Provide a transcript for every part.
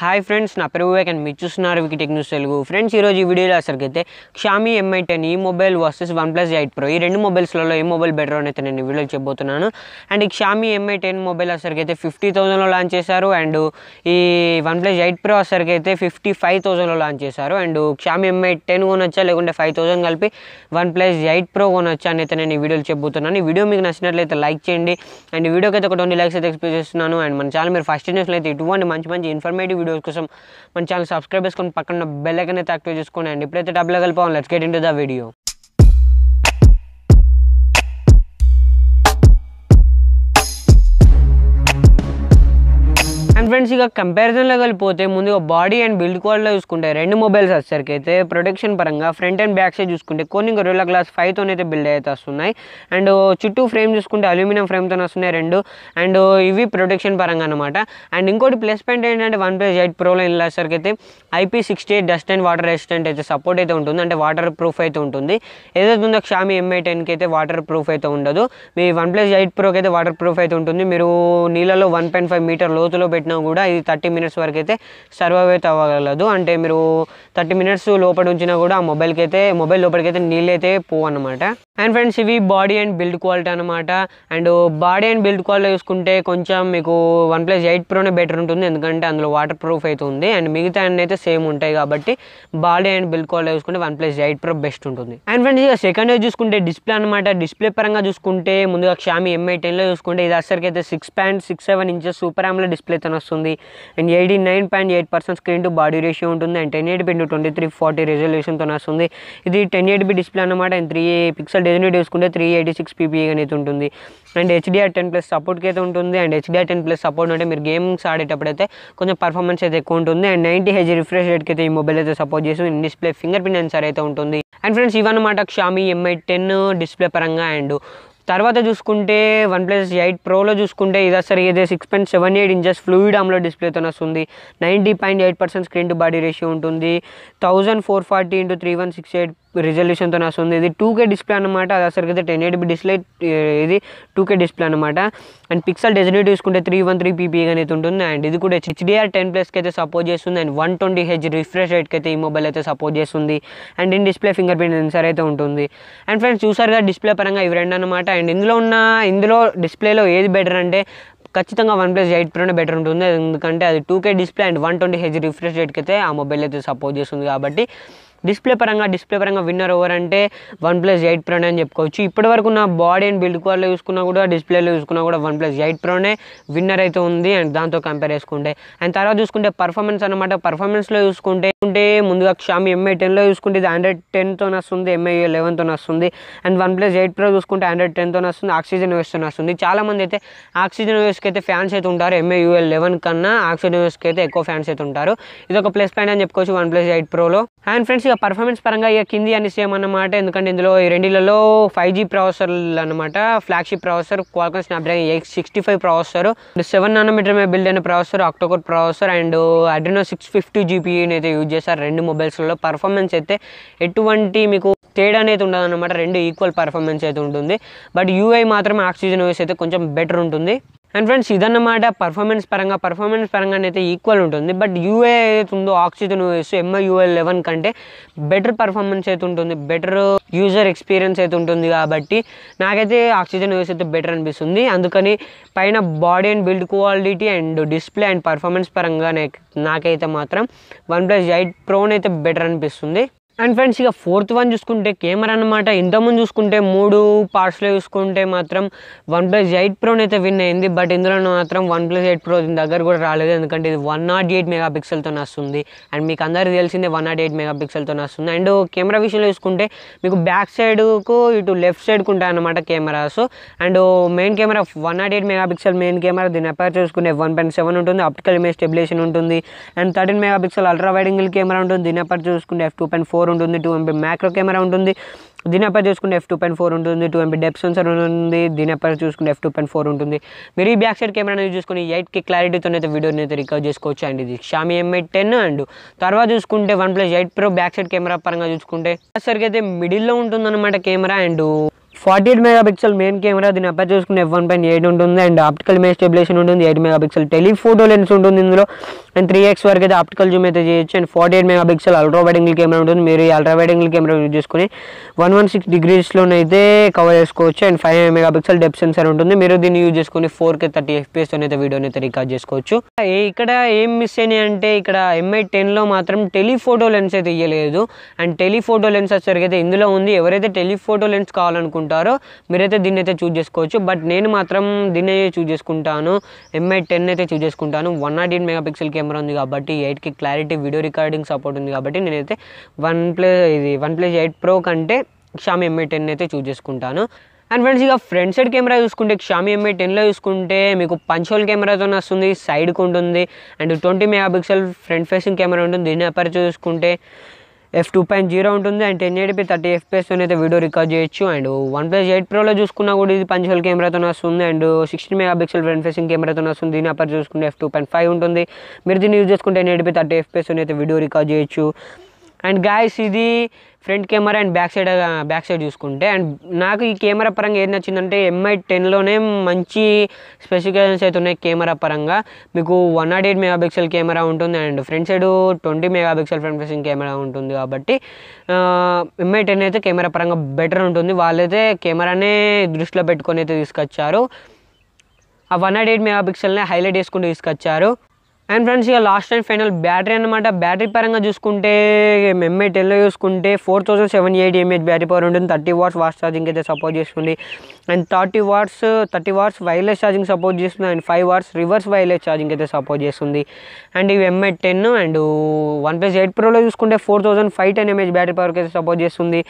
Hi friends నా పేరు Vivek and మీరు చూస్తున్నారు Viki tech news Telugu. Friends ఈరోజు ఈ వీడియోలో అసలుకైతే షామీ ఎంఐ టెన్ ఈ mobile versus one plus eight pro ఈ రెండు మొబైల్స్లలో ఏ మొబైల్ బెటర్ అని అయితే నేను వీడియోలో చెప్పబోతున్నాను. అండ్ ఈ షామీ ఎంఐ టెన్ మొబైల్ అసలుకైతే ఫిఫ్టీ థౌసండ్లో లాంచ్ చేశారు. అండ్ ఈ వన్ ప్లస్ ఎయిట్ ప్రో అసలుకైతే ఫిఫ్టీ ఫైవ్ థౌసండ్లో లాంచ్ చేశారు. అండ్ షామీ ఎంఐ టెన్ కొనొచ్చా? లేకుంటే ఫైవ్ థౌసండ్ కలిపి వన్ ప్లస్ ఎయిట్ ప్రో కొనొచ్చా? అని అయితే నేను ఈ వీడియోలో చెప్పబోతున్నాను. ఈ వీడియో మీకు నచ్చినట్లయితే లైక్ చేయండి. అండ్ వీడియోకి అయితే ఒక ట్వంటీ లైక్స్ అయితే ఎక్స్పెక్ట్ చేస్తున్నాను. అండ్ మన ఛానల్ మీరు ఫస్ట్ అయితే ఇటువంటి మంచి మంచి ఇన్ఫర్మేటివ్ వీడియోస్ కోసం మన ఛానల్ సబ్స్క్రైబ్ చేసుకొని పక్కన బెల్ ఐకన్ అయితే యాక్టివ్ చేసుకోండి అండ్ ఇప్పుడైతే డబ్బులు కలిపాం let's get into the video friends ఇక కంపారిజన్లో వెళ్ళిపోతే ముందుగా బాడీ అండ్ బిల్డ్ క్వాలిటీలో చూసుకుంటే రెండు మొబైల్స్ వచ్చేసరికి అయితే ప్రొటెక్షన్ పరంగా ఫ్రంట్ అండ్ బ్యాక్ సైడ్ చూసుకుంటే కొన్ని గొర్రెల గ్లాస్ ఫైవ్తో అయితే బిల్డ్ అయితే వస్తున్నాయి. అండ్ చుట్టూ ఫ్రేమ్ చూసుకుంటే అల్యూమినియం ఫ్రేమ్తో వస్తున్నాయి రెండు. అండ్ ఇవి ప్రొటెక్షన్ పరంగా అనమాట అండ్ ఇంకోటి ప్లస్ పాయింట్ ఏంటంటే వన్ ప్లస్ ఎయిట్ ప్రోలో వెళ్ళేసరికి అయితే IP sixty eight dust and water resistant అయితే సపోర్ట్ అయితే ఉంటుంది. అంటే వాటర్ ప్రూఫ్ అయితే ఉంటుంది. ఏదైతే ఉందో షామీ ఎంఐ టెన్కి అయితే వాటర్ ప్రూఫ్ అయితే ఉండదు. మీ వన్ ప్లస్ ఎయిట్ ప్రోకి అయితే వాటర్ ప్రూఫ్ అయితే ఉంటుంది. మీరు నీళ్ళలో వన్ పాయింట్ ఫైవ్ మీటర్ లోతులో పెట్టిన కూడా ఇది థర్టీ మినిట్స్ వరకు అయితే సర్వ్ అయితే అవ్వగలదు. అంటే మీరు థర్టీ మినిట్స్ లోపల ఉంచినా కూడా ఆ మొబైల్కి అయితే మొబైల్ లోపలికి అయితే నీళ్ళు అయితే పోవు అనమాట అండ్ ఫ్రెండ్స్ ఇవి బాడీ అండ్ బిల్డ్ క్వాలిటీ అనమాట and body and build quality చూసుకుంటే కొంచెం మీకు వన్ ప్లస్ ఎయిట్ ప్రోనే బెటర్ ఉంటుంది. ఎందుకంటే అందులో వాటర్ ప్రూఫ్ అయితే ఉంది. అండ్ మిగతా అన్ని అయితే సేమ్ ఉంటాయి కాబట్టి బాడీ అండ్ బిల్డ్ క్వాలిటీ చూసుకుంటే one plus eight pro best ఉంటుంది. అండ్ ఫ్రెండ్స్ ఇక సెకండ్ చూసుకుంటే డిస్ప్లే అనమాట డిస్ప్లే పరంగా చూసుకుంటే ముందుగా క్షామి ఎంఐ టెన్లో చూసుకుంటే ఇది అసలుకి అయితే six point six seven inches super ఆమ్లో డిస్ప్లేతో వస్తుంది. And eighty nine point eight percent screen to body ratio ఉంటుంది. And ten eight into twenty three forty రెజల్యూషన్తో వస్తుంది. ఇది టెన్ ఎయిట్ బి డిస్ప్లే అనమాట అండ్ త్రీ పిక్సెల్ డిజైన్ చూసుకుంటే three eighty six PP అనేది ఉంటుంది. And HDR ten plus సపోర్ట్కి అయితే ఉంటుంది. And HDR ten plus support అంటే మీరు గేమ్స్ ఆడేటప్పుడు అయితే కొంచెం పర్ఫార్మెన్స్ అయితే ఎక్కువ ఉంటుంది. అండ్ నైంటీ హెచ్ రిఫ్రెష్ రేట్కి అయితే ఈ మొబైల్ అయితే సపోర్ట్ చేస్తుంది డిస్ప్లే ఫింగర్ ప్రింట్ సెన్సార్ అయితే ఉంటుంది. అండ్ ఫ్రెండ్స్ ఇవన్నమాట షామీ ఎంఐ టెన్ డిస్ప్లే పరంగా అండ్ తర్వాత చూసుకుంటే వన్ ప్లస్ ఎయిట్ ప్రోలో చూసుకుంటే ఇది అసలు ఇదే six point seven eight inches fluid ఆమ్లో డిస్ప్లేతో వస్తుంది. Ninety point eight percent screen to body ratio ఉంటుంది. Thousand four forty into three one six eight రిజల్యూషన్తో వస్తుంది. ఇది టూ కే డిస్ప్లే అనమాట అది అసలు అయితే టెన్ ఎయిట్ బి డిస్ప్లే ఇది టూ కే డిస్ప్లే అనమాట అండ్ పిక్సెల్ డెజినేట్ చూసుకుంటే త్రీ వన్ త్రీ పీపీ అనేది ఉంటుంది. అండ్ ఇది కూడా హెచ్డిఆర్ టెన్ ప్లస్కి అయితే సపోర్ట్ చేస్తుంది. And one twenty H refresh రేట్కి అయితే ఈ మొబైల్ అయితే సపోర్ట్ చేస్తుంది. And in display finger print sensor అయితే ఉంటుంది. అండ్ ఫ్రెండ్స్ చూసారుగా డిస్ప్లే పరంగా ఇవి రెండు అనమాట అండ్ ఇందులో ఉన్న ఇందులో డిస్ప్లేలో ఏది బెటర్ అంటే ఖచ్చితంగా వన్ ప్లస్ ఎయిట్ ప్రోనే బెటర్ ఉంటుంది. ఎందుకంటే అది two K display and one twenty H refresh రేట్కి అయితే ఆ మొబైల్ అయితే సపోర్ట్ చేస్తుంది కాబట్టి డిస్ప్లే పరంగా డిస్ప్లే పరంగా విన్నర్ ఓవర్ అంటే వన్ ప్లస్ ఎయిట్ ప్రోనే అని చెప్పుకోవచ్చు. ఇప్పటి వరకు ఉన్న బాడీ అండ్ బిల్డ్ క్వాలిటీ చూసుకున్నా కూడా డిస్ప్లేలో చూసుకున్నా కూడా వన్ ప్లస్ ఎయిట్ ప్రోనే విన్నర్ అయితే ఉంది అండ్ దాంతో కంపేర్ చేసుకుంటే. అండ్ తర్వాత చూసుకుంటే పర్ఫార్మెన్స్ అనమాట పర్ఫార్మెన్స్లో చూసుకుంటే ఉంటే ముందుగా షామి ఎంఐ టెన్లో చూసుకుంటే ఇది హండ్రెడ్ టెన్తో వస్తుంది ఎంఐ లెవెన్తో వస్తుంది. And one plus eight pro చూసుకుంటే హండ్రెడ్ టెన్తో వస్తుంది ఆక్సిజన్ వేస్తో వస్తుంది. చాలామంది అయితే ఆక్సిజన్ వేస్కి అయితే ఫ్యాన్స్ అయితే ఉంటారు ఎంఐ యూఎల్ లెవెన్ కన్నా ఆక్సిజన్ వేస్కి అయితే ఎక్కువ ఫ్యాన్స్ అయితే ఉంటారు. ఇది ఒక ప్లస్ పాయింట్ అని చెప్పుకోవచ్చు వన్ ప్లస్ ఎయిట్ ప్రోలో అండ్ ఫ్రెండ్స్ ఇక పర్ఫార్మెన్స్ పరంగా ఇక కింది అని సేమ్ అన్నమాట. ఎందుకంటే ఇందులో ఈ రెండిలలో ఫైవ్ జీ ప్రాసెసర్లు అనమాట flagship processor Qualcomm Snapdragon eight sixty five processor seven nanometer మీద బిల్డ్ అయిన processor octacore processor and Adreno six fifty జీబీని అయితే యూజ్ చేస్తారు రెండు మొబైల్స్లో పర్ఫార్మెన్స్ అయితే ఎటువంటి మీకు తేడా అనేది ఉండదు అనమాట రెండు ఈక్వల్ పర్ఫార్మెన్స్ అయితే ఉంటుంది. బట్ యూఐ మాత్రం ఆక్సిజన్ ఓఎస్ అయితే కొంచెం బెటర్ ఉంటుంది. అండ్ ఫ్రెండ్స్ ఇదన్నమాట పర్ఫార్మెన్స్ పరంగా పర్ఫార్మెన్స్ పరంగా అయితే ఈక్వల్ ఉంటుంది బట్ యూఏ ఏదైతే ఉందో ఆక్సిజన్ ఓఎస్ ఎంఐ లెవెన్ కంటే బెటర్ పర్ఫార్మెన్స్ అయితే ఉంటుంది. బెటర్ యూజర్ ఎక్స్పీరియన్స్ అయితే ఉంటుంది కాబట్టి నాకైతే ఆక్సిజన్ ఓఎస్ అయితే బెటర్ అనిపిస్తుంది. అందుకని పైన body and build quality and display and performance పరంగా నాకైతే మాత్రం వన్ ప్లస్ ఎయిట్ ప్రోన్ అయితే బెటర్ అనిపిస్తుంది. అండ్ ఫ్రెండ్స్ ఇక ఫోర్త్ వన్ చూసుకుంటే కెమెరా అనమాట ఇంతకుముందు చూసుకుంటే మూడు పార్ట్స్లో చూసుకుంటే మాత్రం వన్ ప్లస్ ఎయిట్ ప్రోని అయితే విన్ అయింది. బట్ ఇందులో మాత్రం వన్ ప్లస్ ఎయిట్ ప్రో దీని దగ్గర కూడా రాలేదు. ఎందుకంటే ఇది వన్ నాట్ ఎయిట్ మెగా పిక్సెల్తో వస్తుంది అండ్ మీకు అందరికీ తెలిసిందే వన్ నాట్ ఎయిట్ మెగా పిక్సెల్తో వస్తుంది అండ్ కెమెరా విషయంలో చూసుకుంటే మీకు బ్యాక్ సైడ్కు ఇటు లెఫ్ట్ సైడ్కు ఉంటాయి అనమాట cameras and main camera one nought eight mega pixel main camera దీని అపేర్ చూసుకుంటే వన్ పాయింట్ సెవెన్ ఉంటుంది. ఆప్టికల్ ఇమేజ్ స్టెబిలేషన్ ఉంటుంది. And thirteen mega pixel ultra wide angle camera ఉంటుంది. దీని అపేర్ చూసుకుంటే ఎఫ్ టూ పాయింట్ ఫోర్ ఉంటుంది two MP macro camera ఉంటుంది దీని చూసుకుంటే ఎఫ్ టూ పాయింట్ ఫోర్ ఉంటుంది టూ ఎంపీ డెప్ సెన్సర్ ఉంటుంది దీని అపర్ చూసుకుంటే ఎఫ్ టూ పాయింట్ ఫోర్ ఉంటుంది. మీరు ఈ బ్యాక్ సైడ్ కెమెరా యూజ్ చేసుకుని ఎయిట్కి క్లారిటీతో అయితే వీడియోని అయితే రికవర్ చేసుకోవచ్చు అండ్. ఇది షామీ ఎంఐ టెన్ అండ్ తర్వాత చూసుకుంటే OnePlus eight pro back side camera పరంగా చూసుకుంటే సరిగ్గా అయితే మిడిల్లో ఉంటుంది అనమాట camera and forty eight mega pixel main camera దీని అప్పర్ చూసుకుని ఎఫ్ వన్ పాయింట్ ఎయిట్ ఉంటుంది అండ్ ఆప్టికల్ మే స్టెబిలేషన్ ఉంటుంది eight mega pixel telephoto lens ఉంటుంది ఇందులో. అండ్ త్రీ ఎక్స్ వరకు అయితే ఆప్టికల్ జూమ్ అయితే చేయొచ్చు and forty eight mega pixel ultra wide camera ఉంటుంది. మీరు ఈ అల్ట్రా కెమెరా యూజ్ చేసుకుని వన్ వన్ సిక్స్ డిగ్రీస్లోనైతే కవర్ చేసుకోవచ్చు and five mega pixel depth sensor ఉంటుంది. మీరు దీన్ని యూజ్ చేసుకుని ఫోర్ కే థర్టీ ఎఫ్పిఎస్తో అయితే వీడియోని అయితే రికార్డ్ చేసుకోవచ్చు. ఇక్కడ ఏం మిస్ అయినాయి అంటే ఇక్కడ ఎంఐ టెన్లో మాత్రం టెలిఫోటో లెన్స్ అయితే ఇవ్వలేదు అండ్ టెలిఫోటో లెన్స్ వచ్చేసరికి అయితే ఇందులో ఉంది. ఎవరైతే టెలిఫోటో లెన్స్ కావాలనుకుంటారు మీరైతే దీన్ని అయితే చూజ్ చేసుకోవచ్చు. బట్ నేను మాత్రం దీన్ని చూజ్ చేసుకుంటాను. ఎంఐ టెన్ అయితే చూజ్ చేసుకుంటాను. One nought eight mega pixel camera ఉంది కాబట్టి ఎయిట్కి క్లారిటీ వీడియో రికార్డింగ్ సపోర్ట్ ఉంది కాబట్టి నేనైతే వన్ ప్లస్ ఇది వన్ ప్లస్ ఎయిట్ ప్రో కంటే షామి ఎంఐ టెన్ అయితే చూజ్ చేసుకుంటాను. అండ్ ఫ్రెండ్స్ ఇక ఫ్రంట్ సైడ్ కెమెరా చూసుకుంటే షామి ఎంఐ టెన్లో చూసుకుంటే మీకు పంచోల్ కెమెరాతో వస్తుంది సైడ్కి ఉంటుంది. And twenty mega pixel front facing camera ఉంటుంది. దీని అపర్ చూసుకుంటే ఎఫ్ టూ పాయింట్ జీరో ఉంటుంది and ten eighty thirty FPS అయితే వీడియో రికార్డ్ చేయొచ్చు. అండ్ వన్ ప్లస్ ఎయిట్ ప్రోలో చూసుకున్నా కూడా ఇది పంచల్ కెమెరాతో వస్తుంది. And sixteen mega pixel front facing కెమెరాతో వస్తుంది. దీని అప్పర్ చూసుకుంటే ఎఫ్ టూ పాయింట్ ఫైవ్ ఉంటుంది. మీరు దీన్ని యూజ్ చేసుకుంటే టెన్ ఎయిటీ థర్టీ ఎఫ్పిఎస్ అయితే వీడియో రికార్డ్ చేయొచ్చు. అండ్ గాయస్ ఇది front camera and back side back side చూసుకుంటే అండ్ నాకు ఈ కెమెరా పరంగా ఏది నచ్చిందంటే ఎంఐ టెన్లోనే మంచి స్పెసిఫికేషన్స్ అయితే ఉన్నాయి కెమెరా పరంగా. మీకు one nought eight mega pixel camera ఉంటుంది and front side twenty megapixel front facing camera ఉంటుంది కాబట్టి uh, ఎంఐ టెన్ అయితే కెమెరా పరంగా బెటర్ ఉంటుంది. వాళ్ళైతే కెమెరానే దృష్టిలో పెట్టుకొని అయితే తీసుకొచ్చారు. ఆ వన్ నాట్ ఎయిట్ మెగాపిక్సెల్నే హైలైట్ చేసుకుంటూ తీసుకొచ్చారు. అండ్ ఫ్రెండ్స్ ఇక లాస్ట్ అండ్ ఫైనల్ బ్యాటరీ అనమాట బ్యాటరీ పరంగా చూసుకుంటే ఎంఐ టెన్లో చూసుకుంటే four thousand seven eight mAh battery power ఉంటుంది. థర్టీ వాట్స్ ఫాస్ట్ ఛార్జింగ్ అయితే సపోర్ట్ చేస్తుంది. And thirty watts thirty watts wireless charging support చేస్తుంది. And five watts reverse wireless charging అయితే సపోర్ట్ చేస్తుంది. అండ్ ఇవి Mi ten and OnePlus eight ప్రోలో చూసుకుంటే four thousand five ten mAh battery పవర్కి అయితే support చేస్తుంది.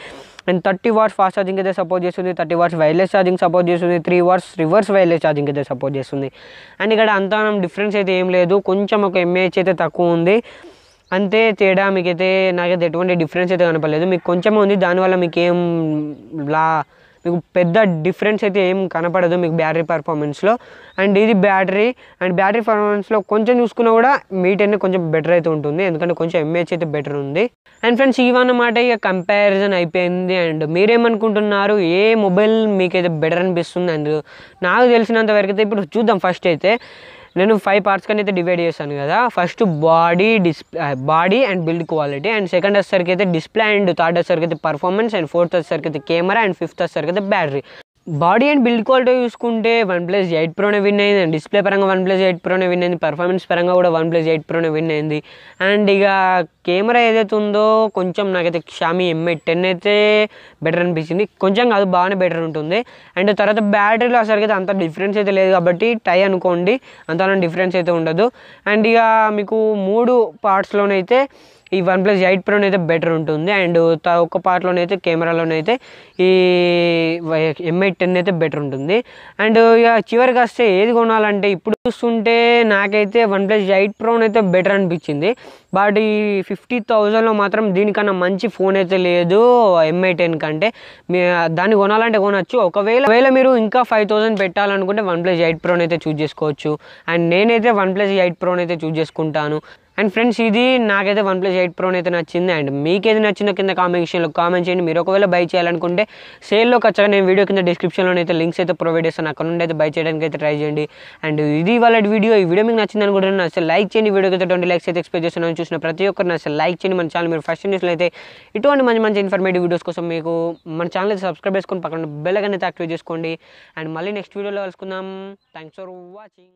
And thirty watts fast charging అయితే support చేస్తుంది. Thirty watts wireless charging support చేస్తుంది. Three watts reverse wireless charging అయితే సపోర్ట్ చేస్తుంది. అండ్ ఇక్కడ అంతా డిఫరెన్స్ అయితే ఏం లేదు. కొంచెం ఒక ఎంఏహెచ్ అయితే తక్కువ ఉంది. అంతే తేడా మీకైతే నాకైతే ఎటువంటి డిఫరెన్స్ అయితే కనపడలేదు. మీకు కొంచెం ఉంది. దానివల్ల మీకు ఏం లా మీకు పెద్ద డిఫరెన్స్ అయితే ఏం కనపడదు మీకు బ్యాటరీ పర్ఫార్మెన్స్లో. అండ్ ఇది బ్యాటరీ అండ్ బ్యాటరీ పర్ఫార్మెన్స్లో కొంచెం చూసుకున్నా కూడా మీటర్నే కొంచెం బెటర్ అయితే ఉంటుంది. ఎందుకంటే కొంచెం ఎంఏహెచ్ అయితే బెటర్ ఉంది. అండ్ ఫ్రెండ్స్ ఇవన్నమాట ఇక కంపారిజన్ అయిపోయింది. అండ్ మీరేమనుకుంటున్నారు? ఏ మొబైల్ మీకైతే బెటర్ అనిపిస్తుంది? అండ్ నాకు తెలిసినంత వరకు అయితే ఇప్పుడు చూద్దాం ఫస్ట్ అయితే. నేను ఫైవ్ పార్ట్స్ కానీ అయితే డివైడ్ చేశాను కదా. First body display body and build quality and second వచ్చేసరికి అయితే డిస్ప్లే అండ్ థర్డ్ వచ్చేసరికి అయితే పర్ఫార్మెన్స్ అండ్ ఫోర్త్ వచ్చేసరికి అయితే కెమెరా అండ్ ఫిఫ్త్ వచ్చేసరికి అయితే battery body and build quality చూసుకుంటే వన్ ప్లస్ ఎయిట్ ప్రోనే విన్ అయింది. అండ్ డిస్ప్లే పరంగా వన్ ప్లస్ ఎయిట్ ప్రోనే విన్ అయింది. పర్ఫార్మెన్స్ పరంగా కూడా వన్ ప్లస్ ఎయిట్ ప్రోనే విన్ అయింది. అండ్ ఇక కెమెరా ఏదైతే ఉందో కొంచెం నాకైతే షామి ఎంఐ టెన్ అయితే బెటర్ అనిపించింది. కొంచెం కాదు బాగానే బెటర్ ఉంటుంది. అండ్ తర్వాత బ్యాటరీలో అసలు అయితే అంత డిఫరెన్స్ అయితే లేదు కాబట్టి టై అనుకోండి అంతలా డిఫరెన్స్ అయితే ఉండదు. అండ్ ఇక మీకు మూడు పార్ట్స్లోనైతే ఈ వన్ ప్లస్ ఎయిట్ ప్రోన్ అయితే బెటర్ ఉంటుంది. అండ్ త- పార్ట్లోనైతే కెమెరాలోనైతే ఈ ఎంఐ టెన్ అయితే బెటర్ ఉంటుంది. అండ్ ఇక చివరికి వస్తే ఏది కొనాలంటే ఇప్పుడు చూస్తుంటే నాకైతే వన్ ప్లస్ ఎయిట్ ప్రోన్ అయితే బెటర్ అనిపించింది. బట్ ఈ ఫిఫ్టీ థౌజండ్లో మాత్రం దీనికన్నా మంచి ఫోన్ అయితే లేదు ఎంఐ టెన్ కంటే. మీ దాన్ని కొనాలంటే కొనచ్చు. ఒకవేళ ఒకవేళ మీరు ఇంకా ఫైవ్ థౌసండ్ పెట్టాలనుకుంటే వన్ ప్లస్ ఎయిట్ ప్రోన్ అయితే చూస్ చేసుకోవచ్చు. అండ్ నేనైతే వన్ ప్లస్ ఎయిట్ ప్రోన్ అయితే చూస్ చేసుకుంటాను. అండ్ ఫ్రెండ్స్ ఇది నాకైతే వన్ ప్లస్ ఎయిట్ ప్రోన్ అయితే నచ్చింది. అండ్ మీకేది నచ్చిందో కింద కామెంట్ సెక్షన్లో కామెంట్ చేయండి. మీరు ఒకవేళ బై చేయాలనుకుంటే సేల్లో ఖచ్చితంగా నేను వీడియో కింద డిస్క్రిప్షన్లో అయితే లింక్స్ అయితే ప్రొవైడ్ చేస్తాను. అక్కడ నుండి అయితే బై చేయడానికి అయితే ట్రై చేయండి. అండ్ ఇది వాళ్ళ వీడియో ఈ వీడియో మీకు నచ్చింది అనుకుంటున్నాను. అసలు లైక్ చేయండి. వీడియోకి అయితే ట్వంటీ లైక్స్ అయితే ఎక్స్పెక్ట్ చేస్తున్నాను. చూసిన ప్రతి ఒక్కరిని అసలు లైక్ చేయండి. మన ఛానల్ మీరు ఫస్ట్ న్యూస్లో అయితే ఇటువంటి మంచి మంచి ఇన్ఫర్మేటివ్ వీడియోస్ కోసం మీకు మన ఛానల్ అయితే సబ్స్క్రైబ్ చేసుకొని పక్కన బెల్ అయితే యాక్టివేట్ చేసుకోండి. అండ్ మళ్ళీ నెక్స్ట్ వీడియోలో కలుసుకుందాం. Thanks for watching